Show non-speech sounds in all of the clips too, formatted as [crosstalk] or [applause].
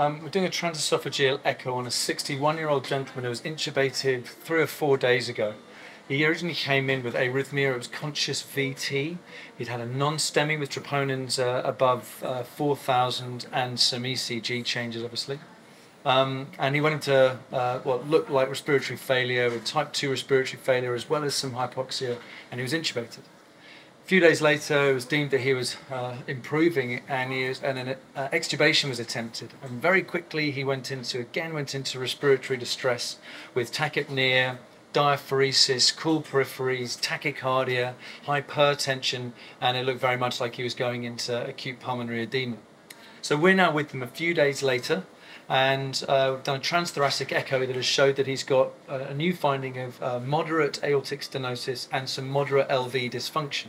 Um, we're doing a transesophageal echo on a 61 year old gentleman who was intubated three or four days ago. He originally came in with arrhythmia, it was conscious VT. He'd had a non STEMI with troponins uh, above uh, 4,000 and some ECG changes, obviously. Um, and he went into uh, what looked like respiratory failure, with type 2 respiratory failure, as well as some hypoxia, and he was intubated. A few days later, it was deemed that he was uh, improving, and, he was, and an uh, extubation was attempted. And very quickly, he went into again went into respiratory distress with tachypnea, diaphoresis, cool peripheries, tachycardia, hypertension, and it looked very much like he was going into acute pulmonary edema. So we're now with him a few days later, and uh, we've done a transthoracic echo that has showed that he's got uh, a new finding of uh, moderate aortic stenosis and some moderate LV dysfunction.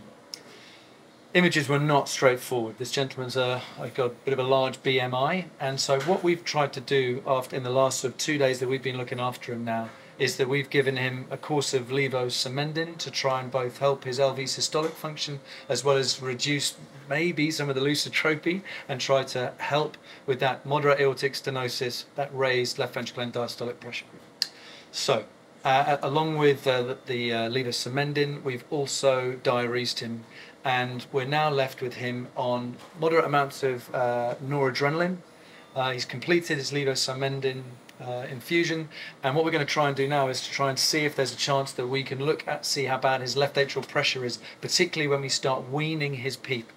Images were not straightforward. This gentleman's uh, got a bit of a large BMI, and so what we've tried to do after in the last sort of two days that we've been looking after him now is that we've given him a course of levosimendan to try and both help his LV systolic function as well as reduce maybe some of the lusitropy and try to help with that moderate aortic stenosis, that raised left ventricular end diastolic pressure. So, uh, along with uh, the, the uh, we've also diuresed him and we're now left with him on moderate amounts of uh, noradrenaline. Uh, he's completed his levosimendan uh, infusion. And what we're going to try and do now is to try and see if there's a chance that we can look at, see how bad his left atrial pressure is, particularly when we start weaning his PEEP.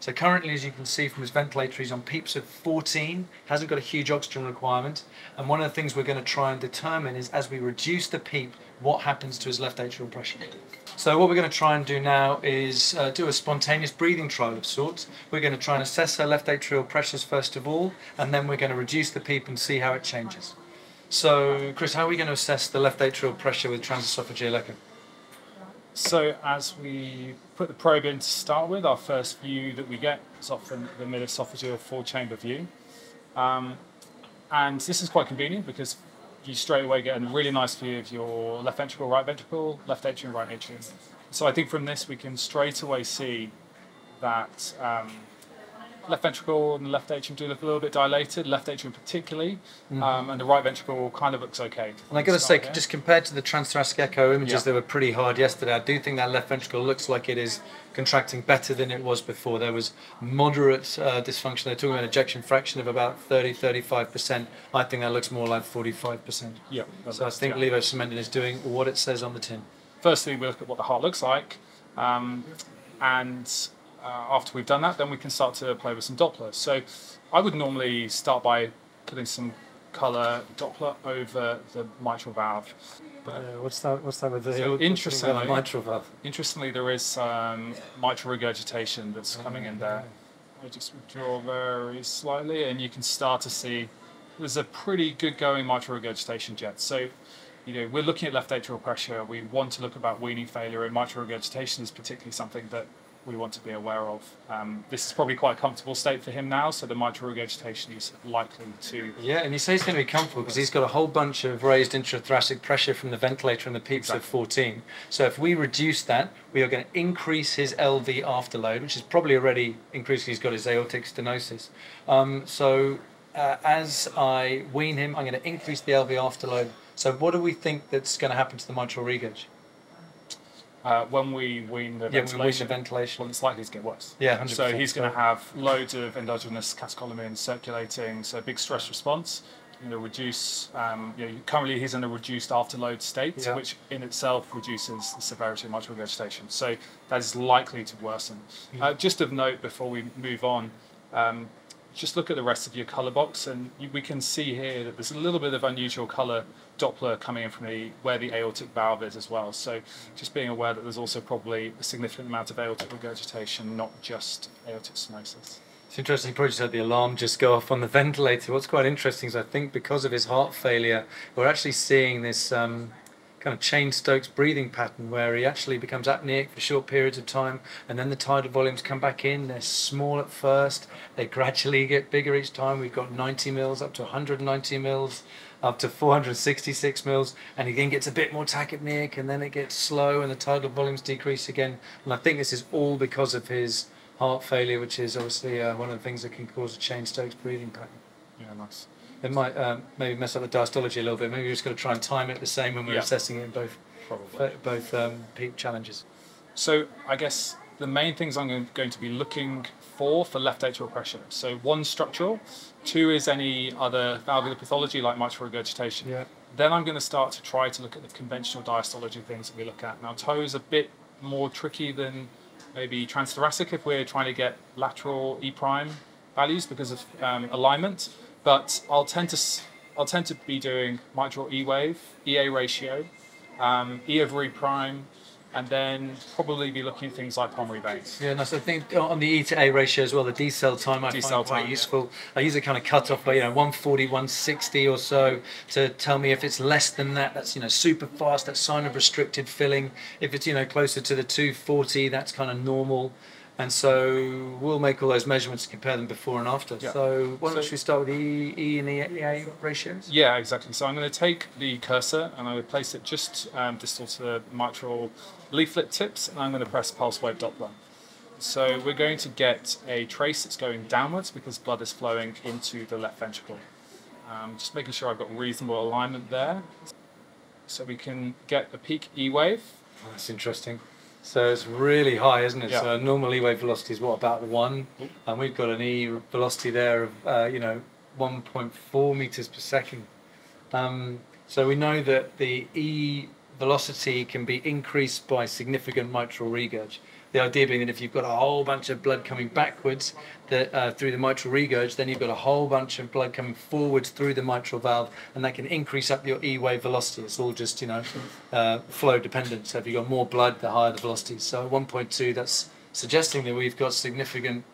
So currently, as you can see from his ventilator, he's on PEEPs of 14, hasn't got a huge oxygen requirement. And one of the things we're going to try and determine is as we reduce the PEEP, what happens to his left atrial pressure. So what we're going to try and do now is uh, do a spontaneous breathing trial of sorts. We're going to try and assess her left atrial pressures first of all, and then we're going to reduce the PEEP and see how it changes. So, Chris, how are we going to assess the left atrial pressure with transesophageal echo? So, as we put the probe in to start with, our first view that we get is often the mid-esophageal four-chamber view. Um, and this is quite convenient because you straight away get a really nice view of your left ventricle, right ventricle, left atrium, right atrium. So I think from this we can straight away see that um, left ventricle and the left atrium do look a little bit dilated, left atrium particularly, mm-hmm. um, and the right ventricle kind of looks okay. And I got to say, here. just compared to the transthoracic echo images yeah. that were pretty hard yesterday, I do think that left ventricle looks like it is contracting better than it was before. There was moderate uh, dysfunction. They're talking about ejection fraction of about 30, 35%. I think that looks more like 45%. Yeah. So I think yeah. levosimendan is doing what it says on the tin. Firstly, we look at what the heart looks like. Um, and uh, after we've done that, then we can start to play with some Doppler. So I would normally start by putting some color Doppler over the mitral valve. But what's that? What's that with the so interestingly, mitral valve? Interestingly, there is some mitral regurgitation that's oh, coming in there. I just withdraw very slightly, and you can start to see there's a pretty good going mitral regurgitation jet. So, you know, we're looking at left atrial pressure. We want to look about weaning failure, and mitral regurgitation is particularly something that we want to be aware of. Um, this is probably quite a comfortable state for him now, so the mitral regurgitation is likely to. Yeah, and he says he's going to be comfortable because he's got a whole bunch of raised intrathoracic pressure from the ventilator and the PEEPs exactly. of 14. So if we reduce that, we are going to increase his LV afterload, which is probably already increased. He's got his aortic stenosis. Um, so uh, as I wean him, I'm going to increase the LV afterload. So what do we think that's going to happen to the mitral regurg? Uh, when we wean the yeah, ventilation, the ventilation, well, it's likely to get worse. Yeah, 100%. So he's going to have loads of endogenous catecholamines circulating, so big stress response. You know, reduce. Um, you know, currently he's in a reduced afterload state, yeah. which in itself reduces the severity of mitral regurgitation. So that is likely to worsen. Mm. Uh, just of note before we move on. Um, just look at the rest of your color box and you, we can see here that there's a little bit of unusual color Doppler coming in from the where the aortic valve is as well. So just being aware that there's also probably a significant amount of aortic regurgitation, not just aortic stenosis. It's interesting. You probably just had the alarm just go off on the [laughs] ventilator. What's quite interesting is I think because of his heart failure, we're actually seeing this um, kind of Cheyne-Stokes breathing pattern where he actually becomes apneic for short periods of time and then the tidal volumes come back in. They're small at first, they gradually get bigger each time. We've got 90 mils up to 190 mils up to 466 mils and he then gets a bit more tachypneic and then it gets slow and the tidal volumes decrease again. And I think this is all because of his heart failure, which is obviously uh, one of the things that can cause a Cheyne-Stokes breathing pattern. Yeah, nice. It might um, maybe mess up the diastology a little bit. Maybe we're just going to try and time it the same when we're Yeah. assessing it in both Probably. both um, PEEP challenges. So I guess the main things I'm going- to be looking for for left atrial pressure. So one structural, two is any other valvular pathology like mitral regurgitation. Yeah. Then I'm going to start to try to look at the conventional diastology things that we look at. Now toe is a bit more tricky than maybe transthoracic if we're trying to get lateral E prime values because of um, alignment. But I'll tend to I'll tend to be doing mitral E wave, EA ratio, um, E over E prime, and then probably be looking at things like pulmonary veins. Yeah, so I think on the E to A ratio as well, the decel time I decel find quite time, yeah. useful. I use a kind of cut off by you know 140, 160 or so to tell me if it's less than that, that's you know super fast, that sign of restricted filling. If it's you know closer to the 240, that's kind of normal. And so we'll make all those measurements and compare them before and after. Yeah. So why don't So- we start with E, e and the EA ratios? Yeah, exactly. So I'm going to take the cursor and I would place it just um, distal to the mitral leaflet tips, and I'm going to press pulse wave Doppler. So we're going to get a trace that's going downwards because blood is flowing into the left ventricle. Um, just making sure I've got reasonable alignment there. So we can get a peak E wave. Oh, that's interesting. So it's really high, isn't it? Yeah. So normal E wave velocity is what about one, and we've got an E velocity there of uh, you know 1.4 meters per second. Um, so we know that the E velocity can be increased by significant mitral regurg. The idea being that if you've got a whole bunch of blood coming backwards that, uh, through the mitral regurg, then you've got a whole bunch of blood coming forwards through the mitral valve, and that can increase up your E wave velocity. It's all just you know uh, flow dependent. So if you've got more blood, the higher the velocity. So at 1.2, that's suggesting that we've got significant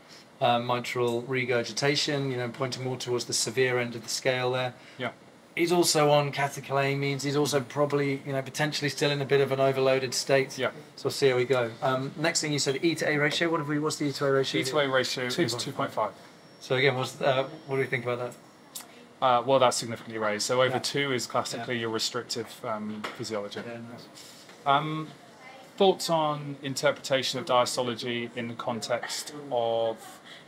uh, mitral regurgitation. You know, pointing more towards the severe end of the scale there. Yeah. He's also on catecholamines. He's also probably, you know, potentially still in a bit of an overloaded state. Yeah. So we'll see how we go. Um, next thing you said, E to A ratio. What have we? What's the E to A ratio? E to A ratio is 2.5. 2.5. So again, what's, uh, what do we think about that? Uh, well, that's significantly raised. So over Yeah. two is classically your restrictive um, physiology. Yeah, nice. Um, thoughts on interpretation of diastology in the context of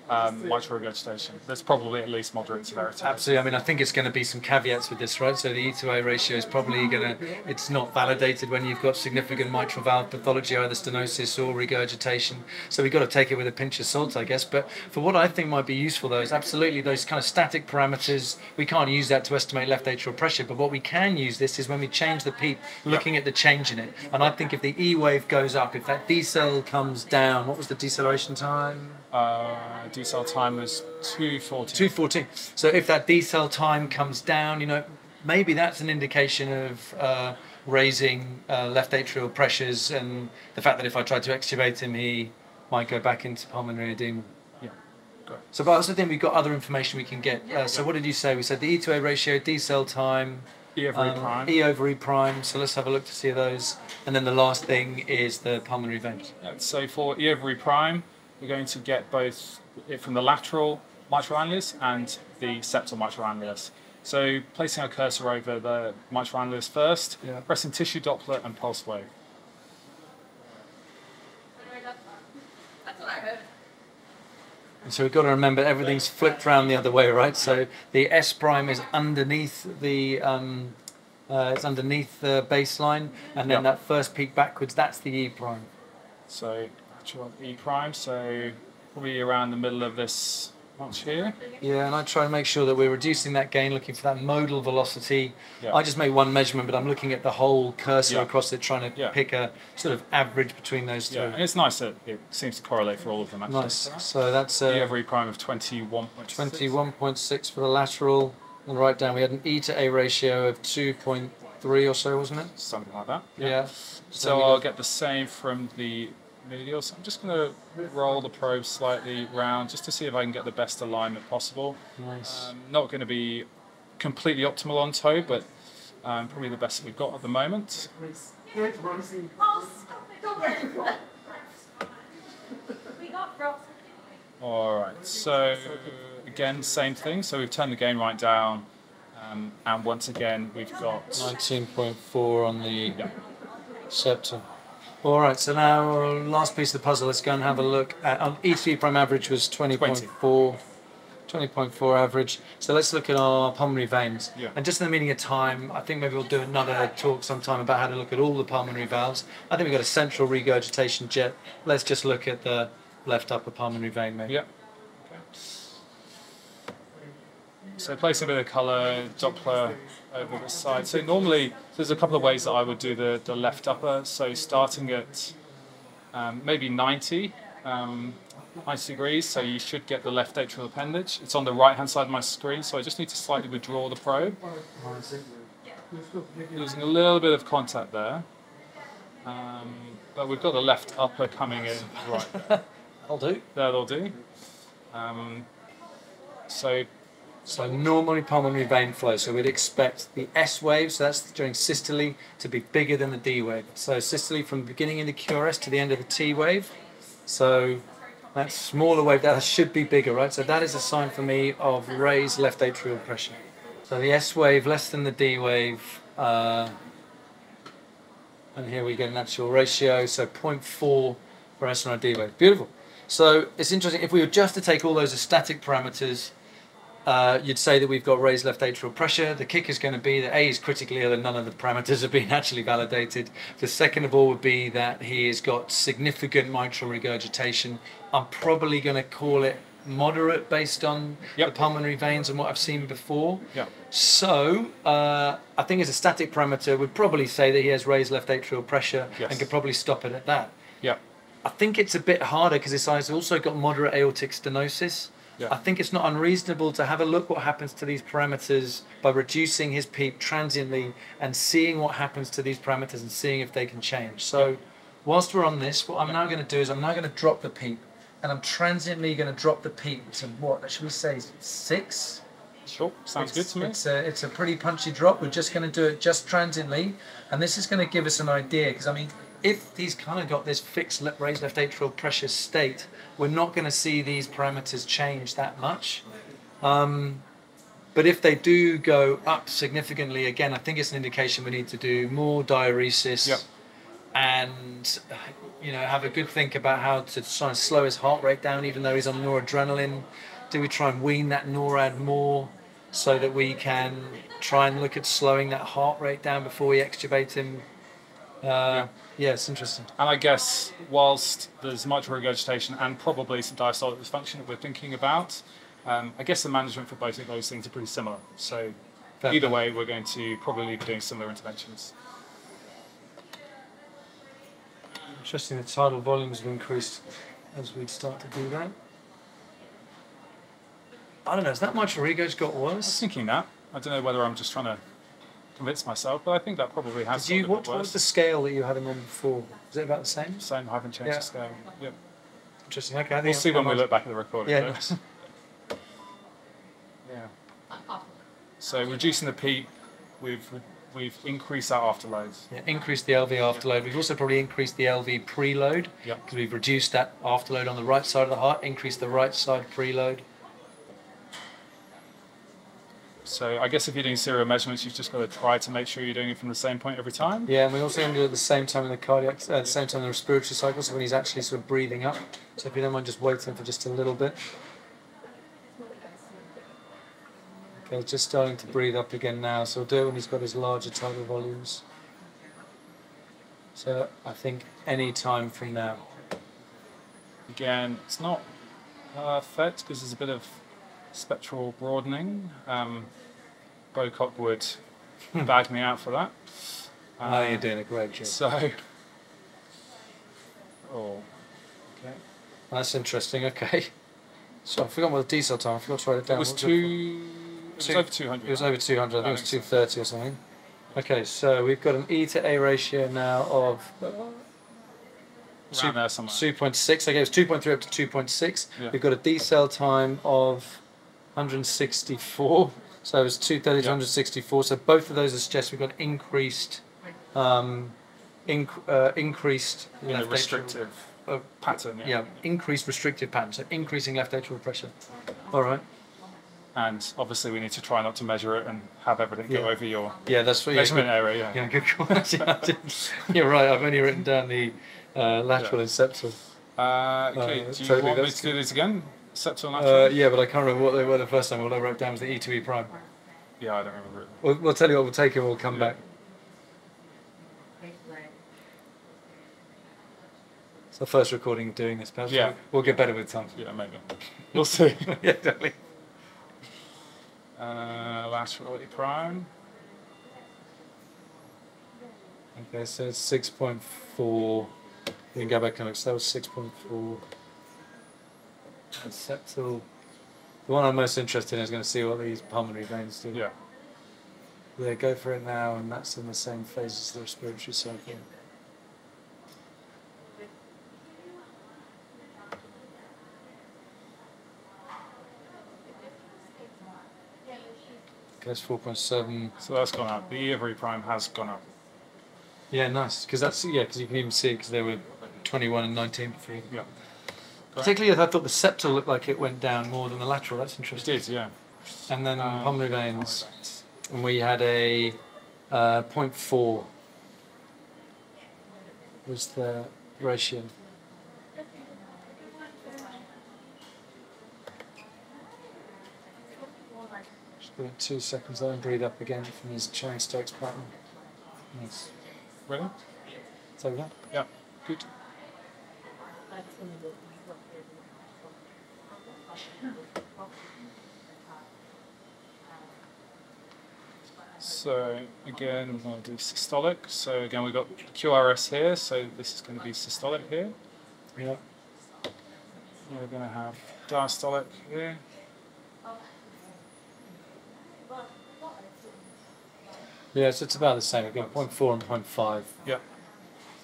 um, mitral regurgitation? There's probably at least moderate severity. Absolutely. I mean, I think it's going to be some caveats with this, right? So the E to A ratio is probably going to, it's not validated when you've got significant mitral valve pathology, either stenosis or regurgitation. So we've got to take it with a pinch of salt, I guess. But for what I think might be useful, though, is absolutely those kind of static parameters. We can't use that to estimate left atrial pressure, but what we can use this is when we change the PEEP, looking at the change in it. And I think if the E wave goes up, if that decel comes down, what was the deceleration time? Uh, decel time was 240. 214. So if that decel time comes down, you know, maybe that's an indication of uh, raising uh, left atrial pressures and the fact that if I tried to extubate him, he might go back into pulmonary edema. Yeah, great. So, but I also think we've got other information we can get. Uh, so, what did you say? We said the E to A ratio, decel time, E over E um, prime. E over E prime. So, let's have a look to see those. And then the last thing is the pulmonary veins. Yeah, So for E over E prime, we're going to get both it from the lateral mitral annulus and the septal mitral annulus. So placing our cursor over the mitral annulus first, Yeah. pressing tissue Doppler and pulse wave. That's what I heard. And so we've got to remember everything's flipped around the other way, right? So the S prime is underneath the um, uh, it's underneath the baseline, and then Yeah. that first peak backwards, that's the E prime. So actual E prime, so probably around the middle of this notch here. Yeah, and I try to make sure that we're reducing that gain, looking for that modal velocity. Yeah. I just make one measurement, but I'm looking at the whole cursor Yeah. across it, trying to Yeah. pick a sort of average between those two. Yeah, and it's nice that it seems to correlate for all of them actually. Nice. So that's E uh, over E prime of 21.6. 21.6 for the lateral. And right down, we had an E to A ratio of 2.3 or so, wasn't it? Something like that. Yeah. So we I'll get the same from the medial. So I'm just going to roll the probe slightly round just to see if I can get the best alignment possible. Nice. Um, not going to be completely optimal on toe, but um, probably the best that we've got at the moment. Oh, stop it. Don't worry. [laughs] We got frost. All right. So again, same thing. So we've turned the gain right down, um, and once again we've got 19.4 on the yeah. septum. All right, so now last piece of the puzzle. Let's go and have a look at. Um, each three prime average was 20.4. 20.4 average. So let's look at our pulmonary veins. Yeah. And just in the meaning of time, I think maybe we'll do another talk sometime about how to look at all the pulmonary valves. I think we've got a central regurgitation jet. Let's just look at the left upper pulmonary vein, maybe. Yeah. So placing a bit of colour, Doppler over the side. So normally there's a couple of ways that I would do the, the left upper. So starting at um, maybe 90, um, 90 degrees, so you should get the left atrial appendage. It's on the right hand side of my screen, so I just need to slightly withdraw the probe. Losing a little bit of contact there. Um, but we've got the left upper coming in right [laughs] That'll do. there, they'll do. Um, so So normally pulmonary vein flow, so we'd expect the S wave, so that's during systole, to be bigger than the D wave. So systole from the beginning of the QRS to the end of the T wave. So that smaller wave, that should be bigger, right? So that is a sign for me of raised left atrial pressure. So the S wave less than the D wave, uh, and here we get an actual ratio, so 0.4 for S and D wave. Beautiful. So it's interesting, if we were just to take all those static parameters, uh, you'd say that we've got raised left atrial pressure. The kick is going to be that A is critically ill and none of the parameters have been [laughs] actually validated. The second of all would be that he has got significant mitral regurgitation. I'm probably going to call it moderate based on Yep. the pulmonary veins and what I've seen before. yeah, So uh, I think as a static parameter, we'd probably say that he has raised left atrial pressure Yes. and could probably stop it at that. yeah, I think it's a bit harder because this guy's also got moderate aortic stenosis. Yeah. I think it's not unreasonable to have a look what happens to these parameters by reducing his peep transiently and seeing what happens to these parameters and seeing if they can change. So, whilst we're on this, what I'm now going to do is I'm now going to drop the peep and I'm transiently going to drop the peep to what should we say six? sure, sounds good to me. It's a, it's a pretty punchy drop. We're just going to do it just transiently, and this is going to give us an idea. Because I mean, if he's kind of got this fixed raised left atrial pressure state, we're not going to see these parameters change that much. Um, but if they do go up significantly, again, I think it's an indication we need to do more diuresis. Yep. And uh, you know, have a good think about how to try and slow his heart rate down, even though he's on noradrenaline. Do we try and wean that NORAD more so that we can try and look at slowing that heart rate down before we extubate him? Uh, yeah, it's interesting. And I guess whilst there's much regurgitation and probably some diastolic dysfunction that we're thinking about, um, I guess the management for both of those things are pretty similar. So Fair either way, we're going to probably be doing similar interventions. Interesting. The tidal volumes have increased as we start to do that. I don't know. Has that much Rigo's got I was worse? thinking that. I don't know whether I'm just trying to convince myself, but I think that probably has Did you? got a What, bit what was the scale that you had him on before? Is it about the same? Same, I haven't changed Yeah. the scale. Yep. Interesting. Okay. I think We'll see when we look back at the recording. Yeah. though. [laughs] yeah. Uh, uh. So reducing the PEEP, we've we've increased our afterloads. Yeah, increased the LV afterload. We've also probably increased the LV preload Yep. because we've reduced that afterload on the right side of the heart, increased the right side preload. So I guess if you're doing serial measurements, you've just got to try to make sure you're doing it from the same point every time. Yeah, and we also do it at the same time in the cardiac, uh, at the same time in the respiratory cycle, so when he's actually sort of breathing up. So if you don't mind just waiting for just a little bit. Okay, just starting to breathe up again now, so we'll do it when he's got his larger tidal volumes. So I think any time from now. Again, it's not perfect because there's a bit of spectral broadening. Um, Bocock would bag me out for that. Oh, Uh, you're doing a great job. So, oh, okay. That's interesting. Okay. [laughs] So I forgot what the decel time. I forgot to write it down. It was two. It was Two- over 200. It was over 200. I think it was makes 230 or something. Okay, so we've got an E to A ratio now of uh, somewhere. 2.6. Okay, it's 2.3 up to 2.6. Yeah. We've got a decel time of 164. So it was 230 to Yeah. 164. So both of those are suggest we've got increased, um, inc- uh, increased You know, left atrial- restrictive uh, pattern. yeah, increased restrictive pattern. So increasing left atrial pressure. All right. And obviously, we need to try not to measure it and have everything Yeah. go over your Yeah, that's what you measurement area. Yeah. Yeah, good. Yeah, [laughs] didn't- [laughs] You're right. I've only written down the uh, lateral and septal. Uh, okay, Uh, do you totally, want me to do this again? Lateral? Uh, yeah, but I can't remember what they were the first time. What I wrote down was the E to E prime. yeah, I don't remember it. We'll, we'll tell you what, we'll take it, we'll come Yeah. back. It's the first recording doing this, perhaps. Yeah. We'll, we'll get better with time. Yeah, maybe. [laughs] We'll see. [laughs] yeah, definitely. Uh, lateral E prime. Okay, so it's 6.4. You can go back and look. So that was 6.4. Septal. The one I'm most interested in is going to see what these pulmonary veins do. Yeah. Yeah, go for it now, and that's in the same phase as the respiratory cycle. Goes 4.7. So that's gone up. The E of E prime has gone up. Yeah, nice. Because that's yeah, because you can even see because they were 21 and 19 before. Yeah. Correct. Particularly, I thought the septal looked like it went down more than the lateral. That's interesting. It interesting. did, yeah. And then Um, pulmonary veins, and we had a uh, 0.4 was the ratio. Just give it two seconds. Let him breathe up again from his Cheyne-Stokes pattern. Nice. Ready? So that. Yeah. Good. So again, we're going to do systolic. So again, we've got QRS here. So this is going to be systolic here. Yeah. We're going to have diastolic here. Yeah, so it's about the same. We've 0.4 and 0.5. Yeah.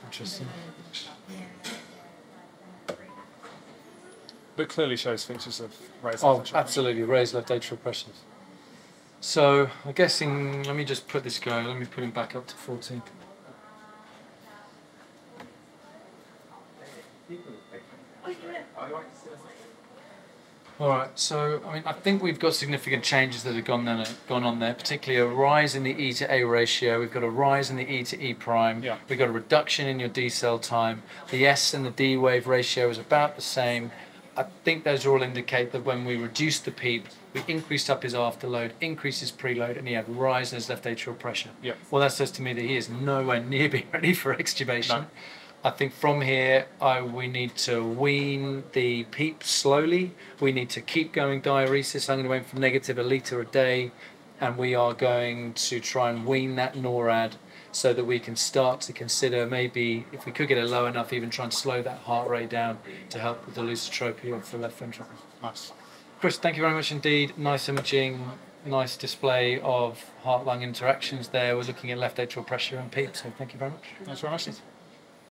Interesting. But clearly shows features of raised Oh, absolutely. Raised left atrial pressures. So, I'm guessing, let me just put this guy, let me put him back up to 14. Alright, so I mean, I think we've got significant changes that have gone, there, gone on there, particularly a rise in the E to A ratio. We've got a rise in the E to E prime. Yeah. We've got a reduction in your decel time. The S and the D wave ratio is about the same. I think those all indicate that when we reduced the PEEP, we increased up his afterload, increased his preload, and he had rise in his left atrial pressure. Yeah. Well, that says to me that he is nowhere near [laughs] being ready for extubation. No. I think from here, I, we need to wean the PEEP slowly. We need to keep going diuresis. I'm going to aim for negative a litre a day. And we are going to try and wean that NORAD so that we can start to consider maybe, if we could get it low enough, even try and slow that heart rate down to help with the lusitropy of the left ventricle. Nice. Chris, thank you very much indeed. Nice imaging, nice display of heart lung interactions there. We're looking at left atrial pressure and PEEP, so thank you very much. Thanks very much.